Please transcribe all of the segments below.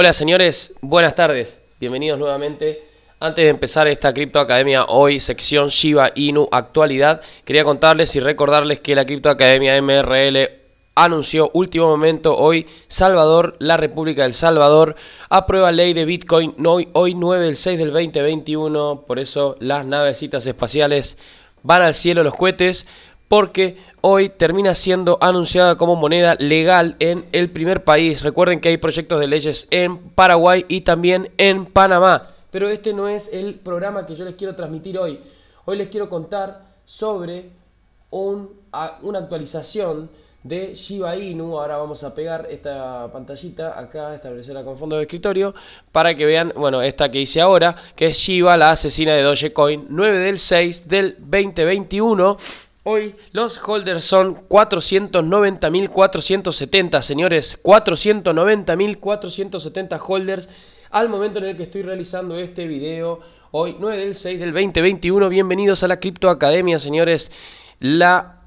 Hola señores, buenas tardes, bienvenidos nuevamente. Antes de empezar esta Cripto Academia hoy, sección Shiba Inu actualidad, quería contarles y recordarles que la Cripto Academia MRL anunció último momento hoy Salvador, la República del Salvador, aprueba ley de Bitcoin hoy, hoy 9 del 6 del 2021, por eso las navecitas espaciales van al cielo los cohetes porque hoy termina siendo anunciada como moneda legal en el primer país. Recuerden que hay proyectos de leyes en Paraguay y también en Panamá. Pero este no es el programa que yo les quiero transmitir hoy. Hoy les quiero contar sobre una actualización de Shiba Inu. Ahora vamos a pegar esta pantallita acá, establecerla con fondo de escritorio, para que vean, bueno, esta que hice ahora, que es Shiba, la asesina de Dogecoin, 9 del 6 del 2021 Hoy los holders son 490.470, señores. 490.470 holders al momento en el que estoy realizando este video. Hoy 9 del 6 del 2021. Bienvenidos a la Cripto Academia, señores. La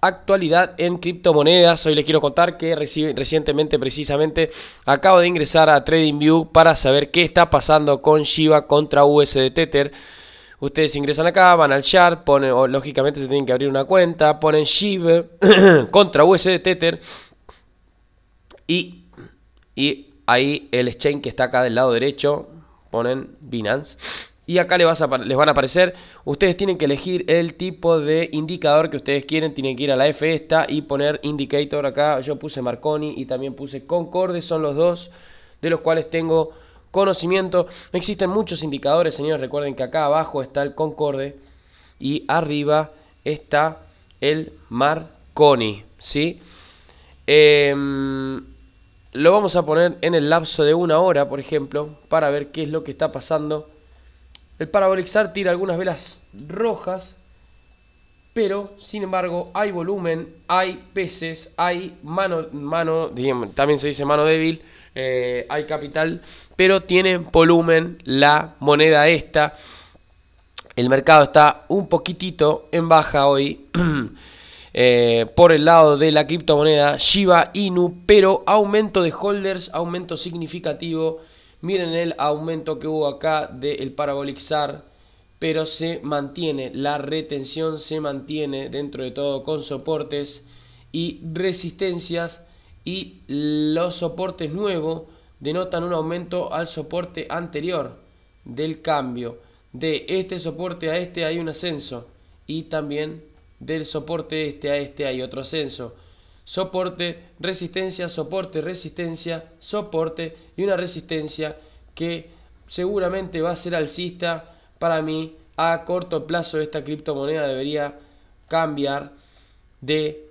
actualidad en criptomonedas. Hoy les quiero contar que recientemente, precisamente, acabo de ingresar a TradingView para saber qué está pasando con Shiba contra USD Tether. Ustedes ingresan acá, van al chart, ponen, o lógicamente se tienen que abrir una cuenta, ponen SHIB contra USD Tether y, y ahí el exchange que está acá del lado derecho, ponen Binance. Y acá les, les, van a aparecer, ustedes tienen que elegir el tipo de indicador que ustedes quieren, tienen que ir a la F esta y poner indicator acá, yo puse Marconi y también puse Concorde, son los dos de los cuales tengo conocimiento. Existen muchos indicadores, señores. Recuerden que acá abajo está el Concorde y arriba está el Marconi. ¿sí? Em, lo vamos a poner en el lapso de una hora, por ejemplo, para ver qué es lo que está pasando. El Parabolixar tira algunas velas rojas, pero sin embargo hay volumen, hay peces, hay mano, mano también se dice mano débil, eh, hay capital, pero tiene volumen la moneda esta. El mercado está un poquitito en baja hoy eh, por el lado de la criptomoneda Shiba Inu, pero aumento de holders, aumento significativo. Miren el aumento que hubo acá del Parabolic SAR, pero se mantiene, la retención se mantiene dentro de todo con soportes y resistencias y los soportes nuevos denotan un aumento al soporte anterior del cambio. De este soporte a este hay un ascenso y también del soporte este a este hay otro ascenso. Soporte, resistencia, soporte, resistencia, soporte y una resistencia que seguramente va a ser alcista para mí a corto plazo esta criptomoneda debería cambiar de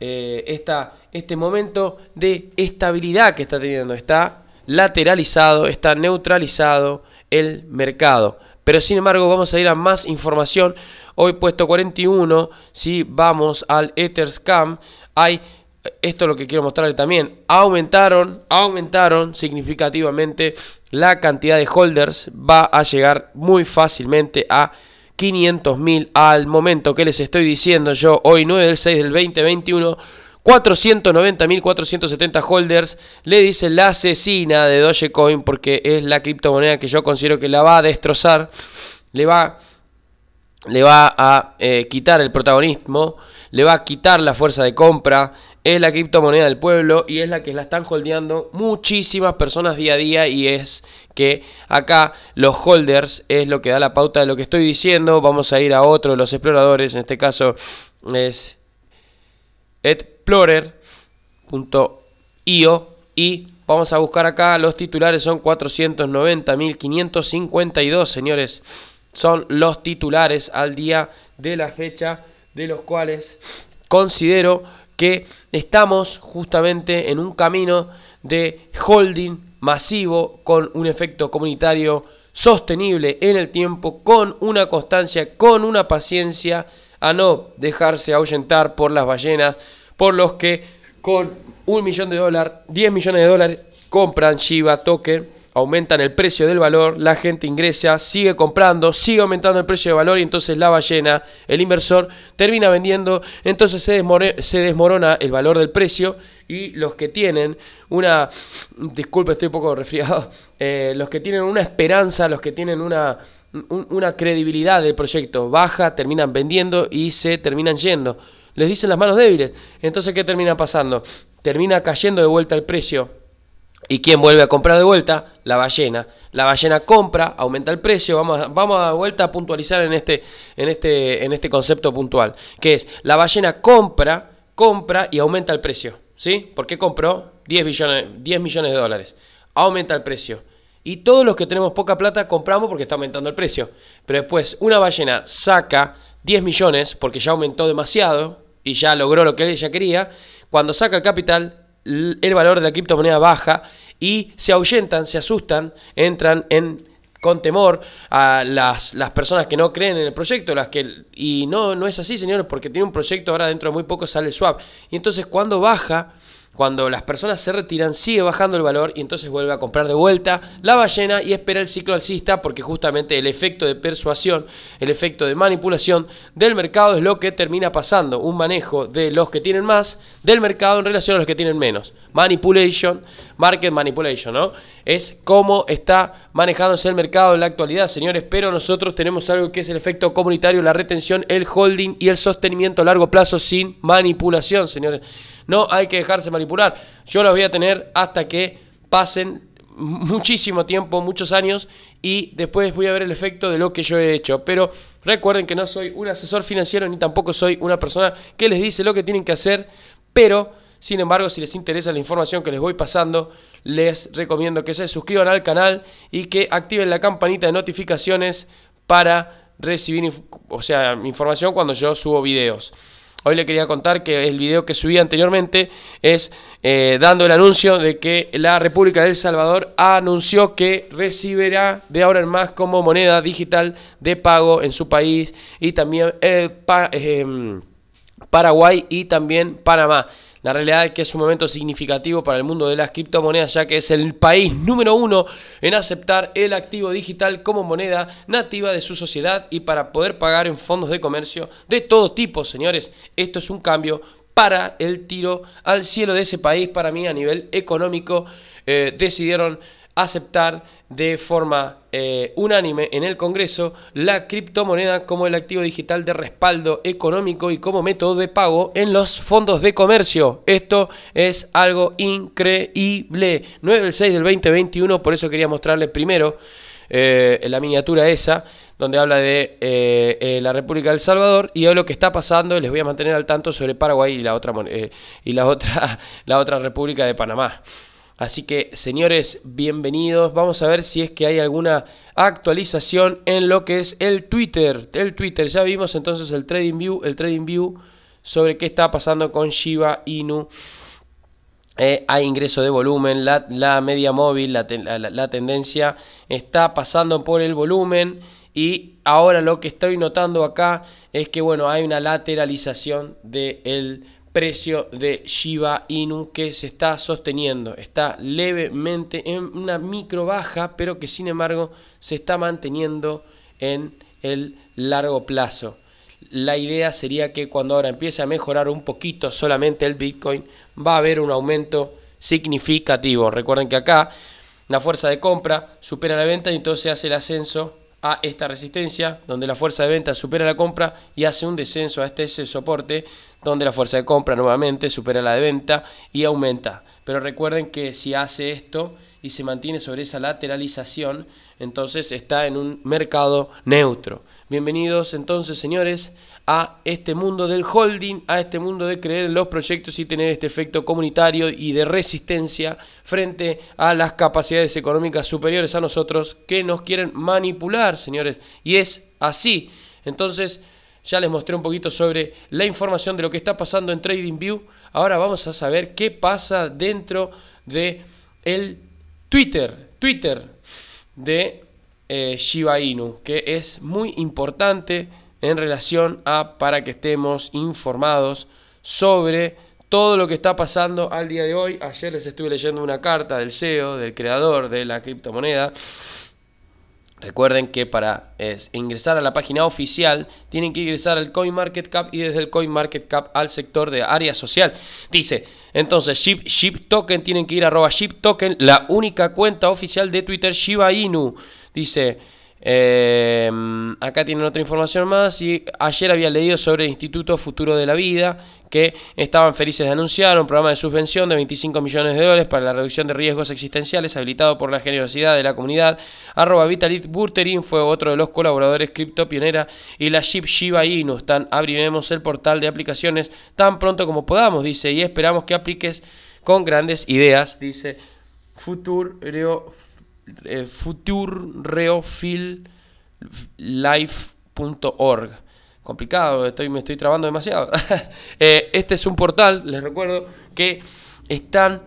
eh, esta, este momento de estabilidad que está teniendo. Está lateralizado, está neutralizado el mercado. Pero sin embargo vamos a ir a más información. Hoy puesto 41, si vamos al Etherscam, hay esto es lo que quiero mostrarle también. Aumentaron, aumentaron significativamente la cantidad de holders. Va a llegar muy fácilmente a 500.000 al momento que les estoy diciendo yo, hoy 9 del 6 del 2021, 490.470 holders, le dice la asesina de Dogecoin porque es la criptomoneda que yo considero que la va a destrozar, le va, le va a eh, quitar el protagonismo, le va a quitar la fuerza de compra, es la criptomoneda del pueblo y es la que la están holdeando muchísimas personas día a día y es que acá los holders es lo que da la pauta de lo que estoy diciendo. Vamos a ir a otro de los exploradores, en este caso es explorer.io y vamos a buscar acá los titulares son 490.552 señores. Son los titulares al día de la fecha de los cuales considero que estamos justamente en un camino de holding masivo con un efecto comunitario sostenible en el tiempo, con una constancia, con una paciencia, a no dejarse ahuyentar por las ballenas, por los que con un millón de dólares, 10 millones de dólares compran Shiba Token. aumentan el precio del valor, la gente ingresa, sigue comprando, sigue aumentando el precio de valor y entonces la ballena, el inversor, termina vendiendo, entonces se, desmorona el valor del precio y los que tienen una, disculpe estoy un poco resfriado, eh, los que tienen una esperanza, los que tienen una, una credibilidad del proyecto baja, terminan vendiendo y se terminan yendo. Les dicen las manos débiles. Entonces, ¿qué termina pasando? Termina cayendo de vuelta el precio ¿Y quién vuelve a comprar de vuelta? La ballena. La ballena compra, aumenta el precio. Vamos a, vamos a vuelta a puntualizar en este, en, este, en este concepto puntual. Que es, la ballena compra, compra y aumenta el precio. ¿Sí? ¿Por qué compró? 10, billones, 10 millones de dólares. Aumenta el precio. Y todos los que tenemos poca plata compramos porque está aumentando el precio. Pero después una ballena saca 10 millones porque ya aumentó demasiado y ya logró lo que ella quería. Cuando saca el capital, el valor de la criptomoneda baja y se ahuyentan, se asustan, entran en con temor a las, las, personas que no creen en el proyecto, las que y no no es así, señores, porque tiene un proyecto ahora dentro de muy poco sale el swap. Y entonces cuando baja cuando las personas se retiran, sigue bajando el valor y entonces vuelve a comprar de vuelta la ballena y espera el ciclo alcista porque justamente el efecto de persuasión, el efecto de manipulación del mercado es lo que termina pasando. Un manejo de los que tienen más del mercado en relación a los que tienen menos. Manipulation, market manipulation, ¿no? Es cómo está manejándose el mercado en la actualidad, señores, pero nosotros tenemos algo que es el efecto comunitario, la retención, el holding y el sostenimiento a largo plazo sin manipulación, señores. No hay que dejarse manipular. Yo lo voy a tener hasta que pasen muchísimo tiempo, muchos años, y después voy a ver el efecto de lo que yo he hecho. Pero recuerden que no soy un asesor financiero ni tampoco soy una persona que les dice lo que tienen que hacer, pero sin embargo, si les interesa la información que les voy pasando, les recomiendo que se suscriban al canal y que activen la campanita de notificaciones para recibir o sea, información cuando yo subo videos. Hoy le quería contar que el video que subí anteriormente es eh, dando el anuncio de que la República de El Salvador anunció que recibirá de ahora en más como moneda digital de pago en su país y también eh, em, Paraguay y también Panamá. La realidad es que es un momento significativo para el mundo de las criptomonedas, ya que es el país número uno en aceptar el activo digital como moneda nativa de su sociedad y para poder pagar en fondos de comercio de todo tipo, señores. Esto es un cambio para el tiro al cielo de ese país. Para mí, a nivel económico, eh, decidieron aceptar de forma eh, unánime en el Congreso la criptomoneda como el activo digital de respaldo económico y como método de pago en los fondos de comercio. Esto es algo increíble. 9 del 6 del 2021, por eso quería mostrarles primero eh, la miniatura esa, donde habla de eh, la República del Salvador y de lo que está pasando. Les voy a mantener al tanto sobre Paraguay y la otra, y la otra, la otra República de Panamá. Así que, señores, bienvenidos. Vamos a ver si es que hay alguna actualización en lo que es el Twitter. El Twitter, ya vimos entonces el Trading View, el Trading View sobre qué está pasando con Shiba Inu. Eh, hay ingreso de volumen, la, media móvil, la, la, tendencia está pasando por el volumen y ahora lo que estoy notando acá es que bueno, hay una lateralización del precio de Shiba Inu que se está sosteniendo, está levemente en una micro baja, pero que sin embargo se está manteniendo en el largo plazo. La idea sería que cuando ahora empiece a mejorar un poquito solamente el Bitcoin, va a haber un aumento significativo. Recuerden que acá la fuerza de compra supera la venta y entonces hace el ascenso a esta resistencia, donde la fuerza de venta supera la compra y hace un descenso a este soporte donde la fuerza de compra nuevamente supera la de venta y aumenta. Pero recuerden que si hace esto y se mantiene sobre esa lateralización, entonces está en un mercado neutro. Bienvenidos entonces, señores, a este mundo del holding, a este mundo de creer en los proyectos y tener este efecto comunitario y de resistencia frente a las capacidades económicas superiores a nosotros que nos quieren manipular, señores. Y es así. Entonces, ya les mostré un poquito sobre la información de lo que está pasando en TradingView. Ahora vamos a saber qué pasa dentro de el Twitter, Twitter de eh, Shiba Inu, que es muy importante en relación a para que estemos informados sobre todo lo que está pasando al día de hoy. Ayer les estuve leyendo una carta del CEO, del creador de la criptomoneda. Recuerden que para ingresar a la página oficial tienen que ingresar al CoinMarketCap y desde el CoinMarketCap al sector de área social. Dice, entonces Ship, Ship Token tienen que ir a arroba Ship Token, la única cuenta oficial de Twitter Shiba Inu. Dice, eh, acá tienen otra información más y ayer había leído sobre el Instituto Futuro de la Vida que estaban felices de anunciar un programa de subvención de 25 millones de dólares para la reducción de riesgos existenciales habilitado por la generosidad de la comunidad. Arroba Vitalit Burterin fue otro de los colaboradores Crypto Pionera y la Ship Shiba Inu. Están, abriremos el portal de aplicaciones tan pronto como podamos, dice, y esperamos que apliques con grandes ideas, dice Futuro eh. Complicado, estoy, me estoy trabando demasiado. Eh, este es un portal, les recuerdo, que están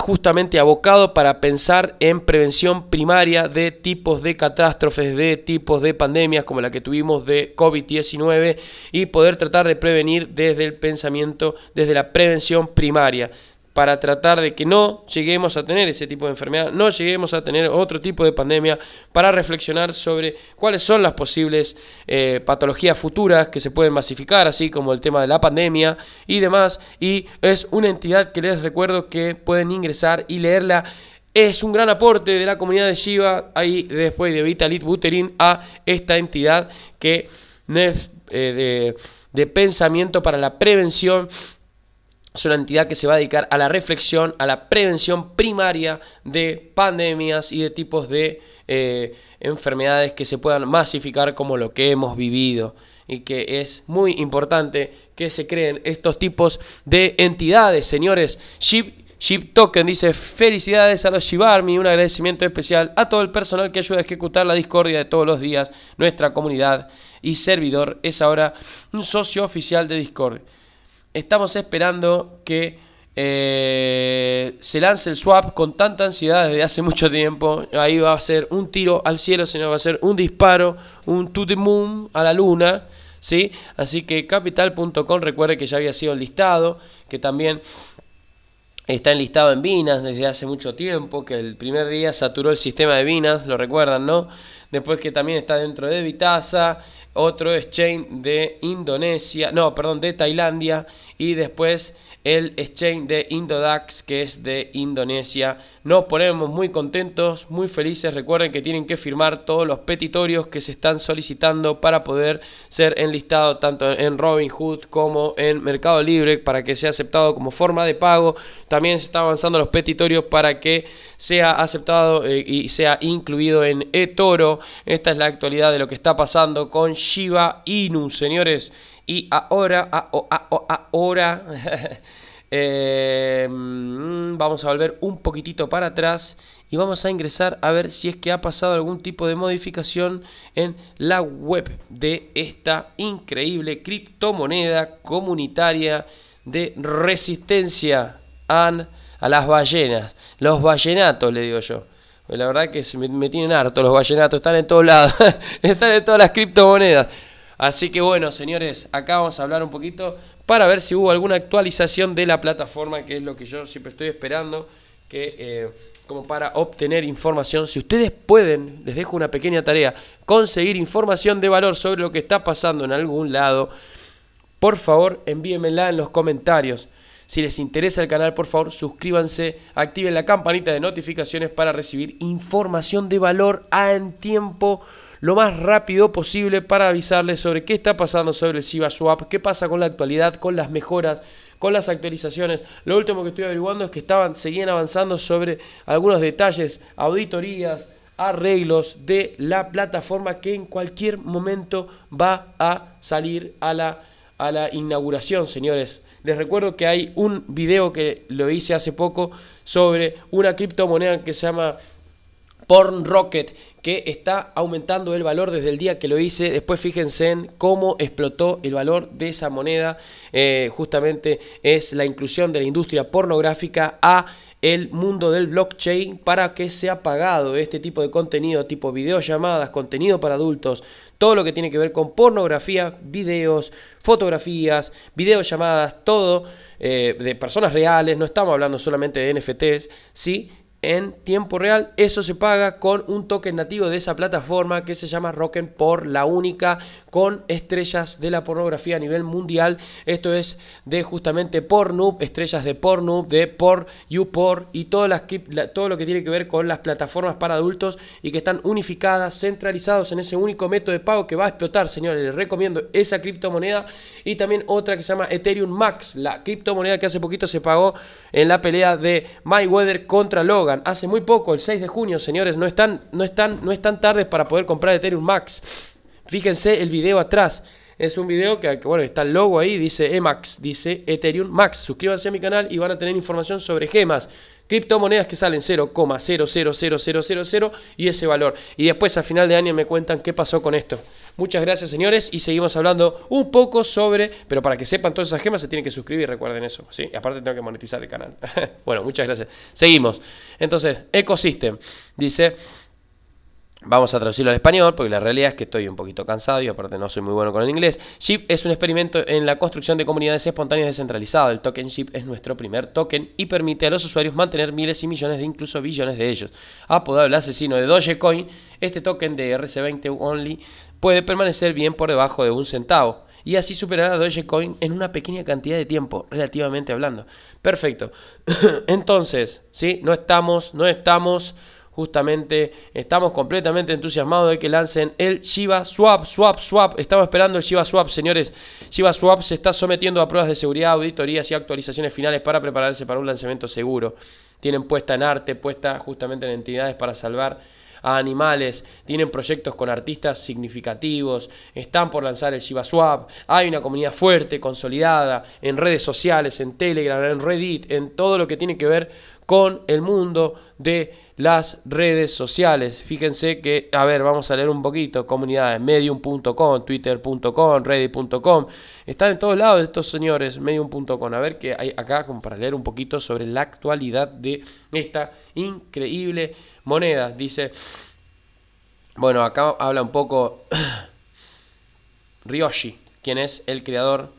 justamente abocado para pensar en prevención primaria de tipos de catástrofes, de tipos de pandemias como la que tuvimos de COVID-19 y poder tratar de prevenir desde el pensamiento, desde la prevención primaria para tratar de que no lleguemos a tener ese tipo de enfermedad, no lleguemos a tener otro tipo de pandemia, para reflexionar sobre cuáles son las posibles eh, patologías futuras que se pueden masificar, así como el tema de la pandemia y demás. Y es una entidad que les recuerdo que pueden ingresar y leerla. Es un gran aporte de la comunidad de Shiva, ahí después de Vitalit Buterin, a esta entidad que es eh, de, de pensamiento para la prevención es una entidad que se va a dedicar a la reflexión, a la prevención primaria de pandemias y de tipos de eh, enfermedades que se puedan masificar como lo que hemos vivido y que es muy importante que se creen estos tipos de entidades, señores. Ship, Token dice felicidades a los Shibarmi, un agradecimiento especial a todo el personal que ayuda a ejecutar la discordia de todos los días. Nuestra comunidad y servidor es ahora un socio oficial de Discord estamos esperando que eh, se lance el swap con tanta ansiedad desde hace mucho tiempo. Ahí va a ser un tiro al cielo, sino va a ser un disparo, un to the moon a la luna. ¿sí? Así que capital.com recuerde que ya había sido listado, que también está enlistado en Binance desde hace mucho tiempo, que el primer día saturó el sistema de Binance, lo recuerdan, ¿no? Después que también está dentro de Vitasa, otro exchange de Indonesia, no, perdón, de Tailandia y después el exchange de Indodax que es de Indonesia. Nos ponemos muy contentos, muy felices. Recuerden que tienen que firmar todos los petitorios que se están solicitando para poder ser enlistado tanto en Robinhood como en Mercado Libre para que sea aceptado como forma de pago. También se están avanzando los petitorios para que sea aceptado eh, y sea incluido en eToro. Esta es la actualidad de lo que está pasando con Shiba Inu, señores. Y ahora, ahora, eh, mm, vamos a volver un poquitito para atrás y vamos a ingresar a ver si es que ha pasado algún tipo de modificación en la web de esta increíble criptomoneda comunitaria de resistencia a, las ballenas, los ballenatos, le digo yo. La verdad que me, me tienen harto los ballenatos, están en todos lados, están en todas las criptomonedas. Así que bueno, señores, acá vamos a hablar un poquito para ver si hubo alguna actualización de la plataforma, que es lo que yo siempre estoy esperando, que eh, como para obtener información. Si ustedes pueden, les dejo una pequeña tarea, conseguir información de valor sobre lo que está pasando en algún lado, por favor envíenmela en los comentarios. Si les interesa el canal, por favor, suscríbanse, activen la campanita de notificaciones para recibir información de valor en tiempo lo más rápido posible para avisarles sobre qué está pasando sobre el SIBA Swap, qué pasa con la actualidad, con las mejoras, con las actualizaciones. Lo último que estoy averiguando es que estaban, seguían avanzando sobre algunos detalles, auditorías, arreglos de la plataforma que en cualquier momento va a salir a la, a la inauguración, señores. Les recuerdo que hay un video que lo hice hace poco sobre una criptomoneda que se llama Porn Rocket que está aumentando el valor desde el día que lo hice. Después fíjense en cómo explotó el valor de esa moneda. Eh, justamente es la inclusión de la industria pornográfica a el mundo del blockchain para que sea pagado este tipo de contenido, tipo videollamadas, contenido para adultos, todo lo que tiene que ver con pornografía, videos, fotografías, videollamadas, todo eh, de personas reales, no estamos hablando solamente de NFTs, ¿sí? En tiempo real. Eso se paga con un token nativo de esa plataforma que se llama Rocken por la única con estrellas de la pornografía a nivel mundial. Esto es de justamente Pornhub, estrellas de Pornhub, de Por, y todas las, todo lo que tiene que ver con las plataformas para adultos y que están unificadas, centralizados en ese único método de pago que va a explotar, señores. Les recomiendo esa criptomoneda y también otra que se llama Ethereum Max, la criptomoneda que hace poquito se pagó en la pelea de Mayweather contra Logan. Hace muy poco, el 6 de junio, señores, no están, no están, no están tardes para poder comprar Ethereum Max. Fíjense el video atrás. Es un video que, bueno, está el logo ahí, dice Emax, dice Ethereum Max. Suscríbanse a mi canal y van a tener información sobre gemas, criptomonedas que salen 0,00000 y ese valor. Y después a final de año me cuentan qué pasó con esto. Muchas gracias, señores, y seguimos hablando un poco sobre, pero para que sepan todas esas gemas se tienen que suscribir, recuerden eso, ¿sí? Aparte tengo que monetizar el canal. bueno, muchas gracias. Seguimos. Entonces, Ecosystem dice Vamos a traducirlo al español porque la realidad es que estoy un poquito cansado y aparte no soy muy bueno con el inglés. SHIP es un experimento en la construcción de comunidades espontáneas descentralizadas. El token SHIP es nuestro primer token y permite a los usuarios mantener miles y millones de incluso billones de ellos. Apodado el asesino de Dogecoin, este token de RC20 Only puede permanecer bien por debajo de un centavo y así superar a Dogecoin en una pequeña cantidad de tiempo, relativamente hablando. Perfecto. Entonces, ¿sí? No estamos, no estamos justamente estamos completamente entusiasmados de que lancen el Shiba Swap, Swap, Swap. Estamos esperando el Shiba Swap, señores. Shiba Swap se está sometiendo a pruebas de seguridad, auditorías y actualizaciones finales para prepararse para un lanzamiento seguro. Tienen puesta en arte, puesta justamente en entidades para salvar a animales, tienen proyectos con artistas significativos, están por lanzar el Shiba Swap, hay una comunidad fuerte, consolidada, en redes sociales, en Telegram, en Reddit, en todo lo que tiene que ver con el mundo de las redes sociales. Fíjense que, a ver, vamos a leer un poquito, comunidades, medium.com, twitter.com, reddit.com, están en todos lados estos señores, medium.com. A ver qué hay acá para leer un poquito sobre la actualidad de esta increíble moneda. Dice, bueno, acá habla un poco Ryoshi, quien es el creador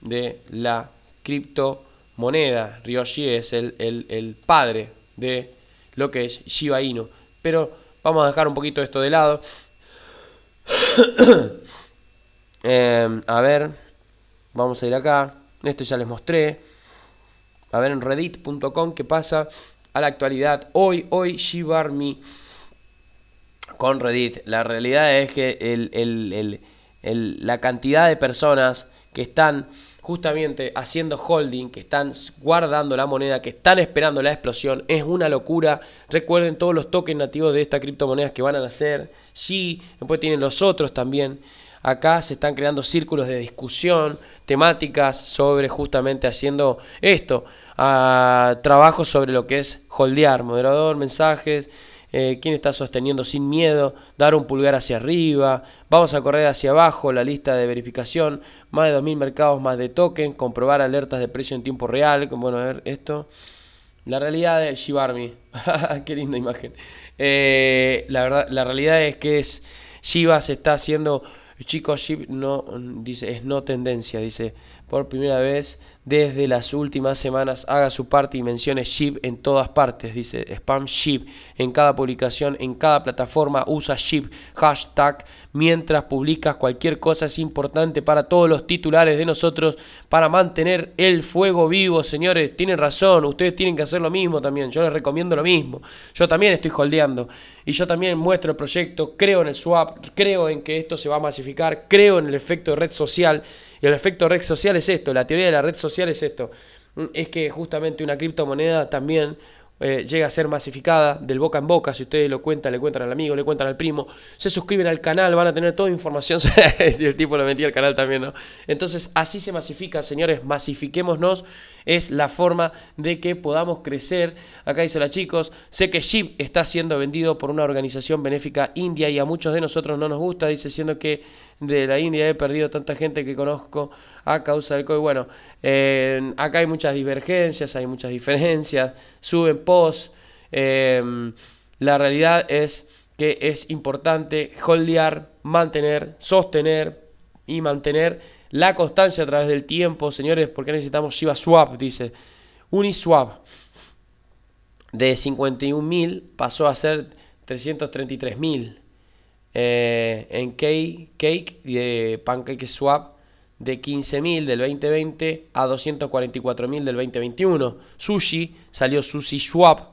de la criptomoneda. Ryoshi es el, el padre de lo que es Shiba Inu. Pero vamos a dejar un poquito esto de lado. Em, a ver, vamos a ir acá. Esto ya les mostré. A ver en reddit.com qué pasa a la actualidad. Hoy, hoy Shiba con Reddit. La realidad es que la cantidad de personas que están justamente haciendo holding, que están guardando la moneda, que están esperando la explosión, es una locura. Recuerden todos los tokens nativos de estas criptomonedas que van a nacer. Sí, después tienen los otros también. Acá se están creando círculos de discusión, temáticas sobre justamente haciendo esto, a ah, trabajos sobre lo que es holdear, moderador, mensajes, eh, quién está sosteniendo sin miedo, dar un pulgar hacia arriba, vamos a correr hacia abajo la lista de verificación, más de 2.000 mercados más de token, comprobar alertas de precio en tiempo real, bueno, a ver esto, la realidad de Shibarmi, qué linda imagen, eh, la, verdad, la realidad es que es, Shiba se está haciendo, chicos, Shib no, dice, es no tendencia, dice, por primera vez desde las últimas semanas haga su parte y mencione ship en todas partes, dice spam ship en cada publicación, en cada plataforma usa ship hashtag mientras publicas cualquier cosa es importante para todos los titulares de nosotros para mantener el fuego vivo, señores, tienen razón, ustedes tienen que hacer lo mismo también, yo les recomiendo lo mismo, yo también estoy holdeando y yo también muestro el proyecto, creo en el swap, creo en que esto se va a masificar, creo en el efecto de red social y el efecto red social es esto, la teoría de la red social es esto, es que justamente una criptomoneda también eh, llega a ser masificada del boca en boca, si ustedes lo cuentan, le cuentan al amigo, le cuentan al primo, se suscriben al canal, van a tener toda información, el tipo lo metía al canal también, ¿no? Entonces así se masifica, señores, masifiquémonos es la forma de que podamos crecer. Acá dice la chicos, sé que SHIB está siendo vendido por una organización benéfica india y a muchos de nosotros no nos gusta, dice siendo que de la India he perdido tanta gente que conozco a causa del COVID. Bueno, acá hay muchas divergencias, hay muchas diferencias, suben posts. Em, la realidad es que es importante holdear, mantener, sostener y mantener la constancia a través del tiempo, señores, porque necesitamos Shiba Swap, dice. Uniswap de 51.000 pasó a ser 333.000. Eh, en Cake, Cake de Pancake Swap de 15.000 del 2020 a 244.000 del 2021. Sushi salió Sushi Swap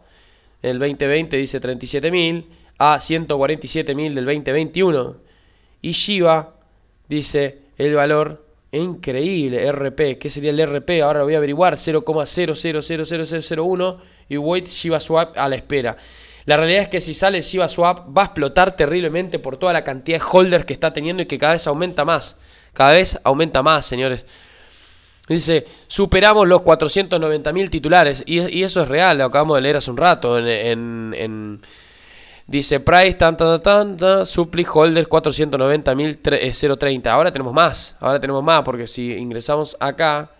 el 2020 dice 37.000 a 147.000 del 2021. Y Shiba dice el valor increíble, RP. ¿Qué sería el RP? Ahora lo voy a averiguar. 0,000001 y wait Shiba Swap a la espera. La realidad es que si sale Shiba Swap va a explotar terriblemente por toda la cantidad de holders que está teniendo y que cada vez aumenta más. Cada vez aumenta más, señores. Dice, superamos los 490.000 titulares. Y, eso es real, lo acabamos de leer hace un rato en Dice price, tanta, tanta, supply holder 490.030. Eh, ahora tenemos más, ahora tenemos más, porque si ingresamos acá,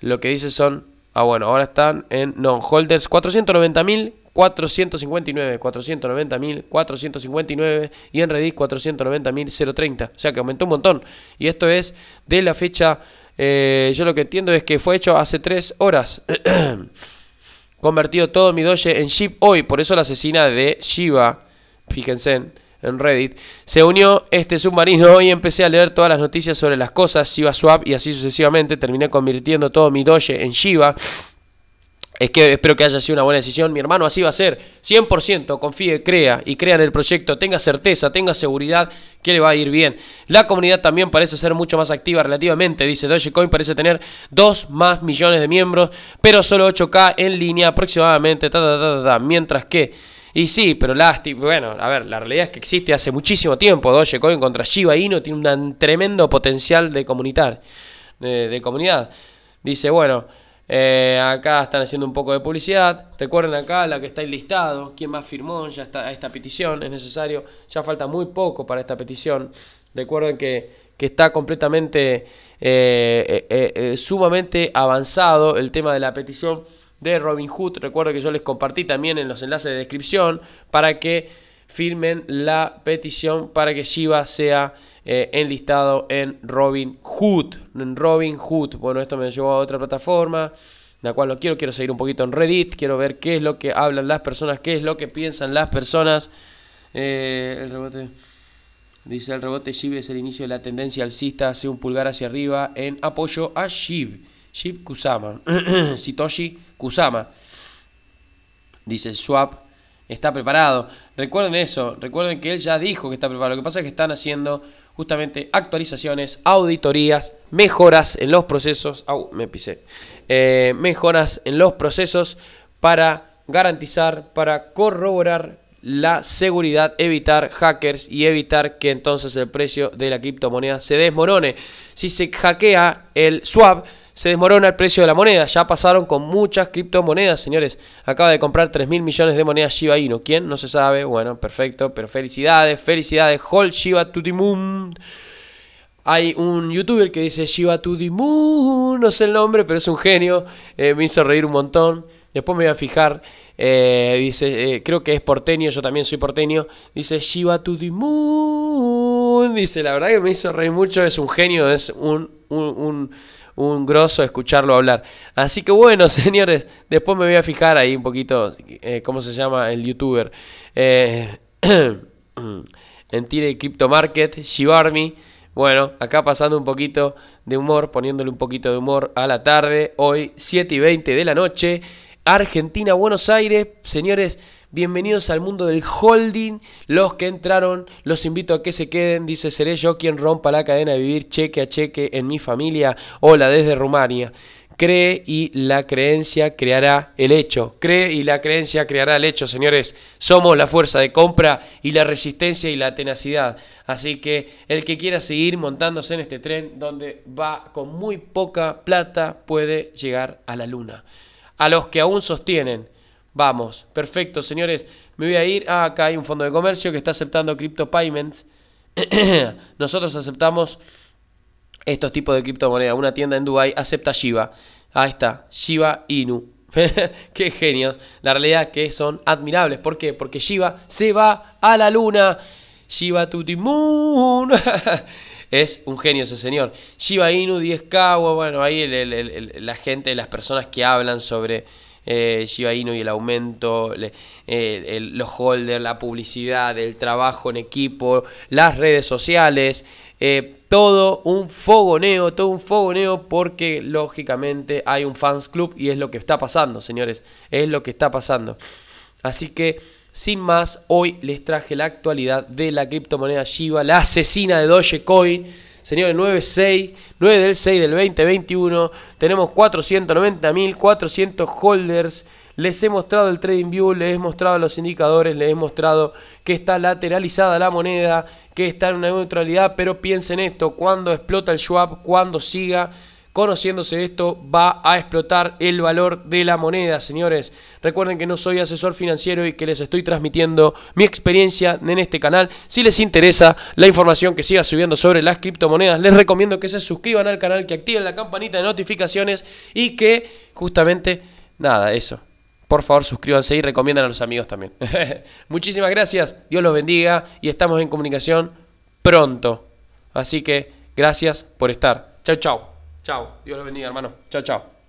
lo que dice son, ah bueno, ahora están en non holders 490.000. 459, 490.000, 459 y en Reddit 490.030. O sea que aumentó un montón. Y esto es de la fecha, eh, yo lo que entiendo es que fue hecho hace 3 horas. convertido todo mi doge en SHIB hoy, por eso la asesina de Shiba, fíjense en, Reddit, se unió este submarino y empecé a leer todas las noticias sobre las cosas, Shiba Swap y así sucesivamente, terminé convirtiendo todo mi doge en Shiba. Es que espero que haya sido una buena decisión. Mi hermano, así va a ser. 100% confíe, crea y crea en el proyecto. Tenga certeza, tenga seguridad que le va a ir bien. La comunidad también parece ser mucho más activa relativamente. Dice Dogecoin parece tener 2 más millones de miembros, pero solo 8K en línea aproximadamente. mientras que... Y sí, pero lástima. Bueno, a ver, la realidad es que existe hace muchísimo tiempo Dogecoin contra Shiba Inu. Tiene un tremendo potencial de, comunitar, de comunidad. Dice, bueno... Eh, acá están haciendo un poco de publicidad. Recuerden acá la que está listado, quién más firmó ya está esta petición. Es necesario, ya falta muy poco para esta petición. Recuerden que, está completamente, eh, eh, sumamente avanzado el tema de la petición de Robin Hood. Recuerden que yo les compartí también en los enlaces de descripción para que firmen la petición para que Shiba sea eh, enlistado en Robin Hood. En Robin Hood. Bueno, esto me llevó a otra plataforma, la cual no quiero. Quiero seguir un poquito en Reddit. Quiero ver qué es lo que hablan las personas, qué es lo que piensan las personas. Eh, el rebote. Dice el rebote SHIB es el inicio de la tendencia alcista hace un pulgar hacia arriba en apoyo a SHIB. SHIB Kusama. Sitoshi Kusama. Dice Swap está preparado. Recuerden eso, recuerden que él ya dijo que está preparado. Lo que pasa es que están haciendo justamente actualizaciones, auditorías, mejoras en los procesos. me pisé. Eh, mejoras en los procesos para garantizar, para corroborar la seguridad, evitar hackers y evitar que entonces el precio de la criptomoneda se desmorone. Si se hackea el swap, se desmorona el precio de la moneda. Ya pasaron con muchas criptomonedas, señores. Acaba de comprar 3 mil millones de monedas Shiba Inu. ¿Quién? No se sabe. Bueno, perfecto. Pero felicidades, felicidades. Hold Shiba to the moon. Hay un youtuber que dice Shiba to the moon. No sé el nombre, pero es un genio. Eh, me hizo reír un montón. Después me voy a fijar. Eh, dice, eh, creo que es porteño. Yo también soy porteño. Dice Shiba to the moon. Dice, la verdad que me hizo reír mucho. Es un genio. Es un un grosso escucharlo hablar. Así que bueno, señores, después me voy a fijar ahí un poquito eh, cómo se llama el youtuber. Eh, en Tire Crypto Market, Shibarmi. Bueno, acá pasando un poquito de humor, poniéndole un poquito de humor a la tarde, hoy 7 y 20 de la noche, Argentina, Buenos Aires, señores, Bienvenidos al mundo del holding. Los que entraron, los invito a que se queden. Dice, seré yo quien rompa la cadena de vivir cheque a cheque en mi familia. Hola desde Rumania. cree y la creencia creará el hecho. Cree y la creencia creará el hecho, señores. Somos la fuerza de compra y la resistencia y la tenacidad. Así que el que quiera seguir montándose en este tren donde va con muy poca plata puede llegar a la luna. A los que aún sostienen, vamos, perfecto, señores. Me voy a ir. Ah, acá hay un fondo de comercio que está aceptando crypto payments. Nosotros aceptamos estos tipos de criptomonedas. Una tienda en Dubai acepta Shiba. Ahí está, Shiba Inu. Qué genios. La realidad que son admirables. ¿Por qué? Porque Shiba se va a la luna. Shiba Tuti Moon. es un genio ese señor. Shiba Inu 10K. Bueno, ahí la gente, las personas que hablan sobre eh, Shiba Inu y el aumento, los holders, la publicidad, el trabajo en equipo, las redes sociales. Eh, todo un fogoneo, todo un fogoneo porque lógicamente hay un fans club y es lo que está pasando, señores, es lo que está pasando. Así que sin más, hoy les traje la actualidad de la criptomoneda Shiba, la asesina de Dogecoin. Señores, 9, 9 del 6 del 2021, tenemos 490.000, 400 holders. Les he mostrado el Trading View, les he mostrado los indicadores, les he mostrado que está lateralizada la moneda, que está en una neutralidad, pero piensen esto, cuando explota el swap, cuando siga conociéndose esto, va a explotar el valor de la moneda, señores. Recuerden que no soy asesor financiero y que les estoy transmitiendo mi experiencia en este canal. Si les interesa la información que siga subiendo sobre las criptomonedas, les recomiendo que se suscriban al canal, que activen la campanita de notificaciones y que justamente, nada, eso por favor suscríbanse y recomiendan a los amigos también. Muchísimas gracias, Dios los bendiga y estamos en comunicación pronto. Así que gracias por estar. Chao, chao. Chao, Dios los bendiga hermano. Chao, chao.